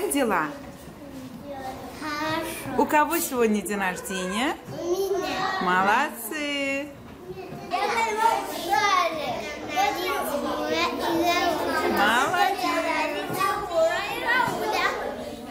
Как дела? Хорошо. У кого сегодня день рождения? У меня. Молодцы! Шаре.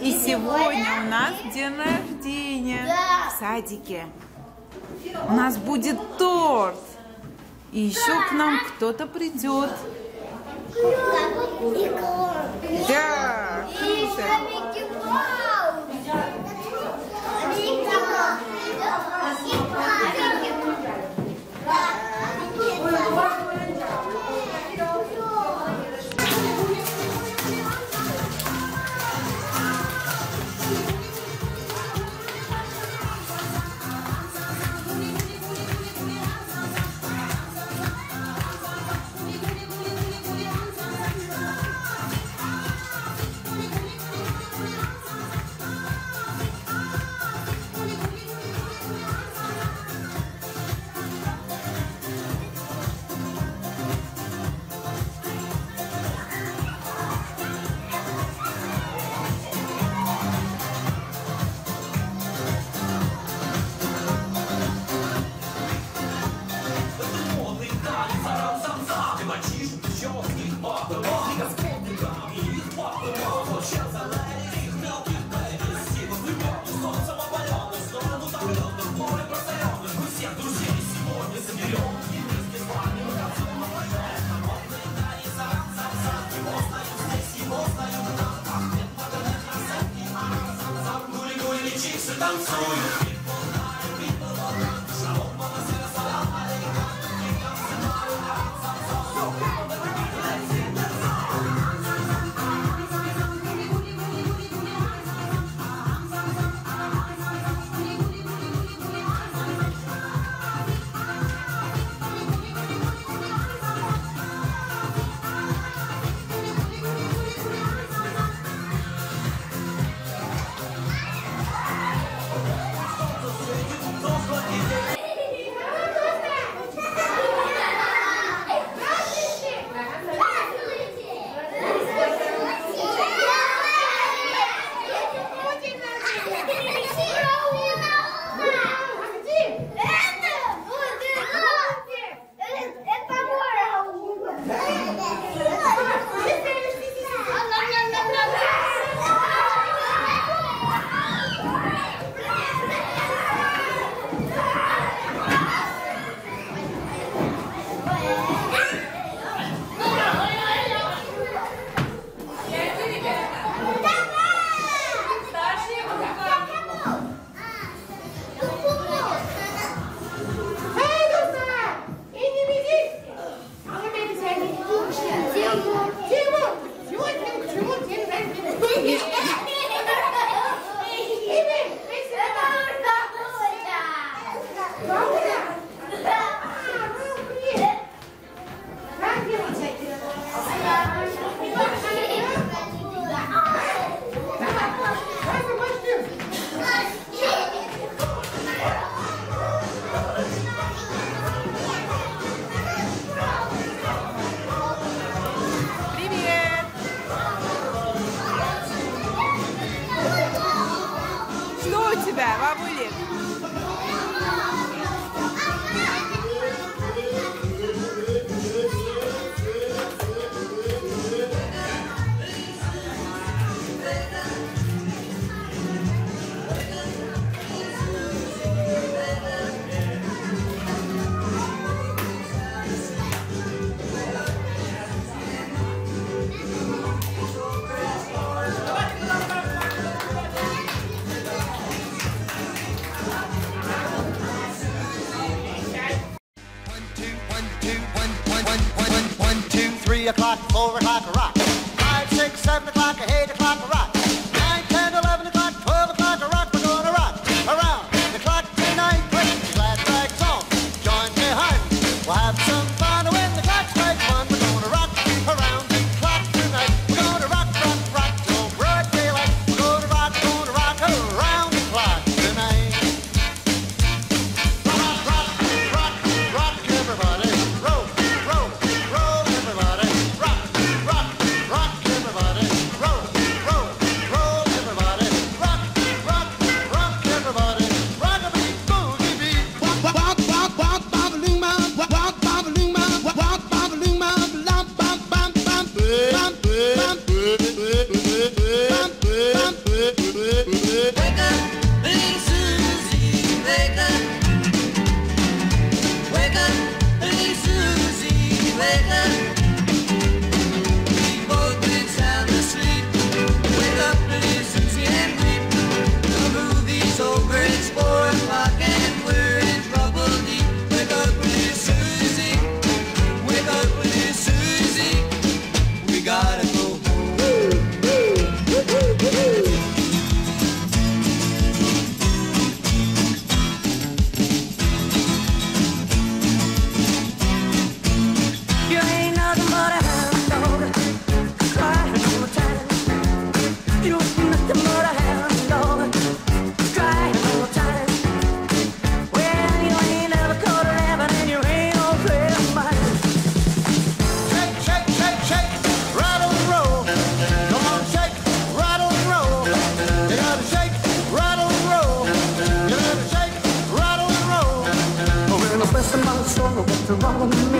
И сегодня у нас день рождения Да. в садике. У нас будет торт. И еще к нам кто-то придет. Да, И 当所有。Two, one, two, one, one, one, one, one, one, two, three o'clock, four wrong with me?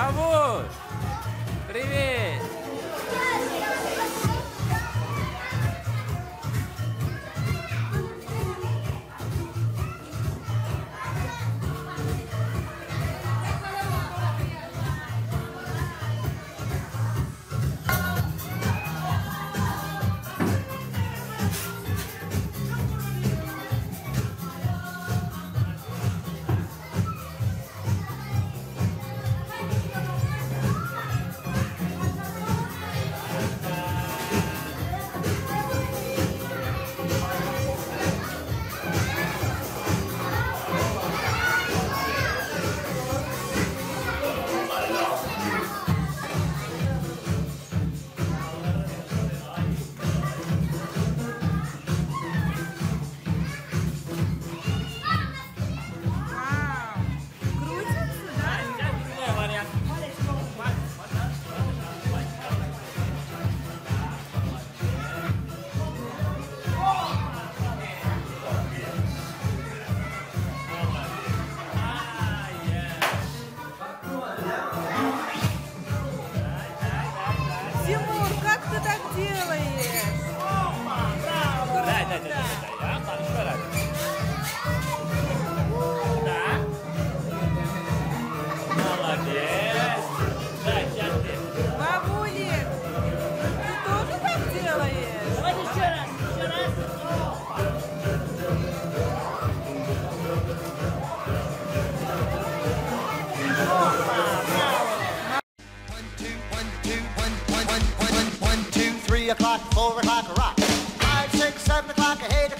Vamos! لا لا لا عطاني شوف o'clock, four o'clock, rock eleven o'clock, I hate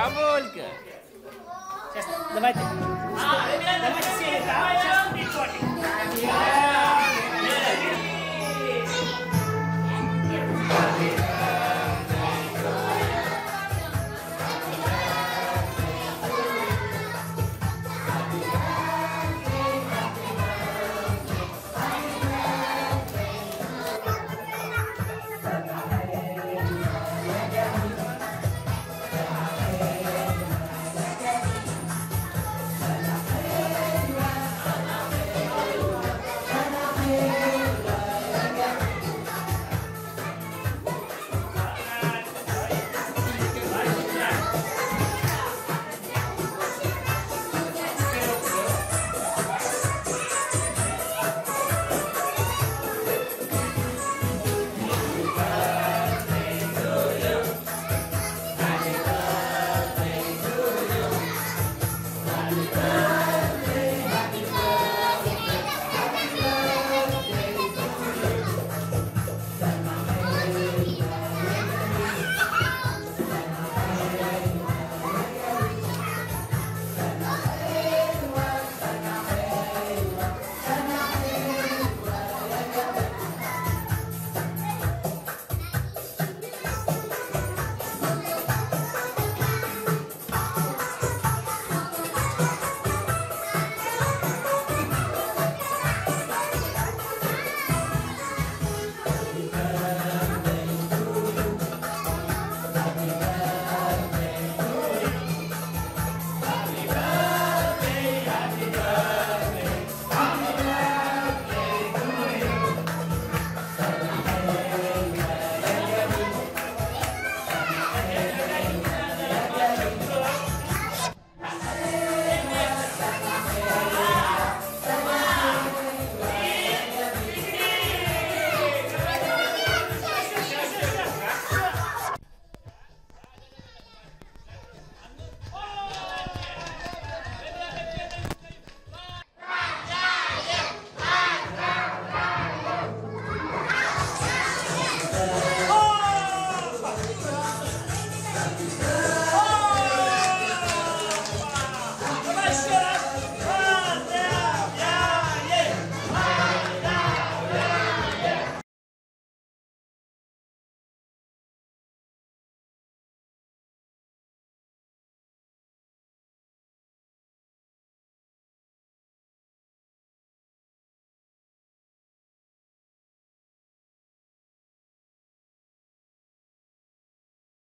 Бабулька! Сейчас, давайте. А, давайте все, да? Сейчас.